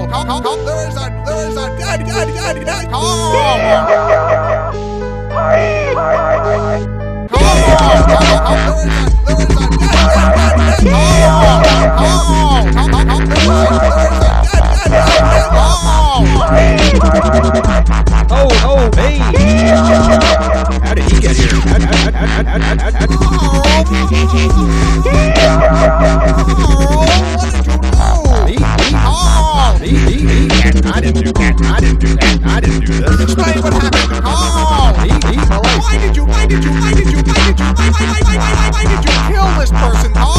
Carl, Carl, Carl, Carl. There is a, there is a good, good, good, good call. Carl, Carl, Carl, Carl. There is a, there is a good, good, good, good call. Carl, Carl, Carl, Carl. There is a, there is a good, good, good, good call. Oh, oh, hey! How did he get here? How, how, how, how, how, how, how, Oh, I didn't do that. I didn't do that. I didn't do this. Explain what happened. Carl. Me, me, Why did you, why did you, why did you, why did you, why, why, why, why, why, why, why did you kill this person? Carl.